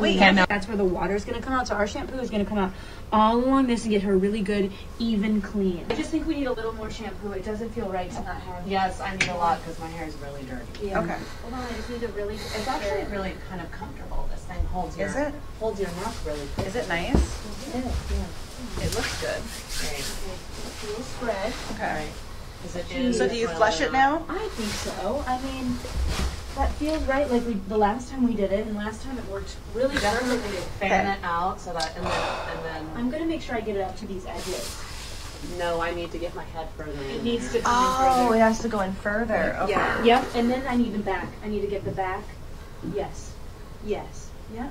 clean. That's where the water is gonna come out. So our shampoo is gonna come out all along this and get her really good, even clean. I just think we need a little more shampoo. It doesn't feel right to not have. Yes, I need a lot because my hair is really dirty. Yeah. Okay. Hold on, I just need to really. It's actually really kind of comfortable. This thing holds your Is it? holds your neck really good. Is it nice? It looks good. Great. Little spread. Okay. Is it in So do you flush it now? I think so. I mean, that feels right. Like we the last time we did it, and last time it worked really Definitely perfectly. fan it out so that and then and then I'm gonna make sure I get it up to these edges. no, I need to get my head further in. It needs to come Oh, in it has to go in further. Okay. Yeah. Yep. And then I need the back. I need to get the back. Yes. Yes. Yep.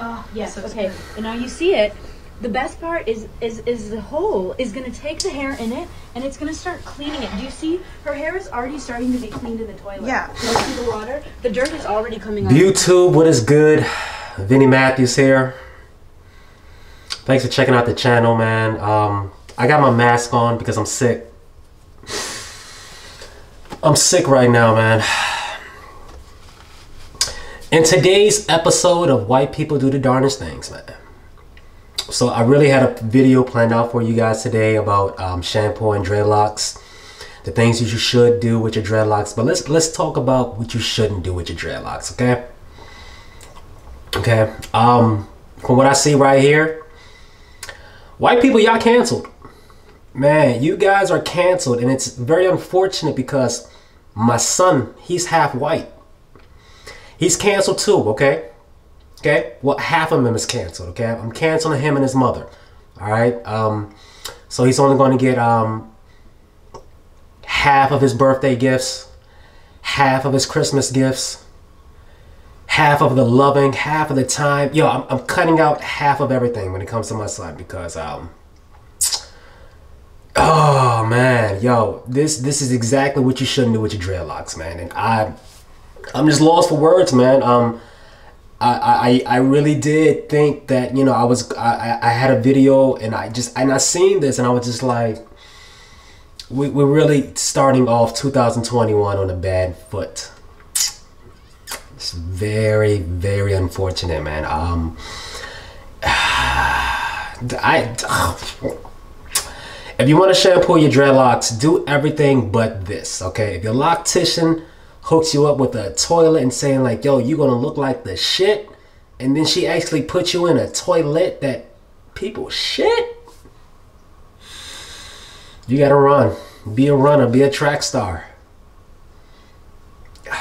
Oh yes. This Okay. good. And now you see it. The best part is is is the hole is gonna take the hair in it and it's gonna start cleaning it. Do you see? Her hair is already starting to be cleaned in the toilet. Yeah. Do you see the water? The dirt is already coming out. YouTube, what is good? Vinny Matthews here. Thanks for checking out the channel, man. Um, I got my mask on because I'm sick. I'm sick right now, man. In today's episode of White People Do the Darnest Things, man. So I really had a video planned out for you guys today about um, shampoo and dreadlocks the things that you should do with your dreadlocks. But let's let's talk about what you shouldn't do with your dreadlocks, okay? Okay. Um, from what I see right here, white people, y'all canceled. Man, you guys are canceled, and it's very unfortunate because my son, he's half white. He's canceled too, okay? Okay? Well, half of him is canceled, okay? I'm canceling him and his mother. All right? Um, so he's only going to get um half of his birthday gifts, half of his Christmas gifts, half of the loving, half of the time. Yo, I'm, I'm cutting out half of everything when it comes to my son because um oh man, yo, this this is exactly what you shouldn't do with your dreadlocks, man. And I I'm just lost for words, man. Um I, I, I really did think that you know I was I, I- had a video and I just and I seen this and I was just like we, we're really starting off 2021 on a bad foot. It's very very unfortunate man. Um I if you want to shampoo your dreadlocks do everything but this okay? If your loctician hooks you up with a toilet and saying like yo you're gonna look like the shit? And then she actually puts you in a toilet that people shit? You gotta run. Be a runner. Be a track star.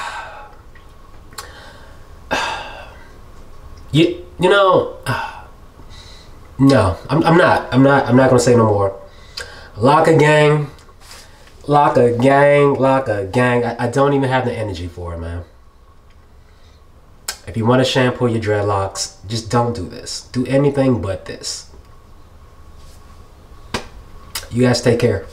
You you know no I'm, I'm not i'm not i'm not gonna say no more. Locka Gang Locka Gang lock a gang. I, I don't even have the energy for it man. If you want to shampoo your dreadlocks just don't do this. Do anything but this. You guys take care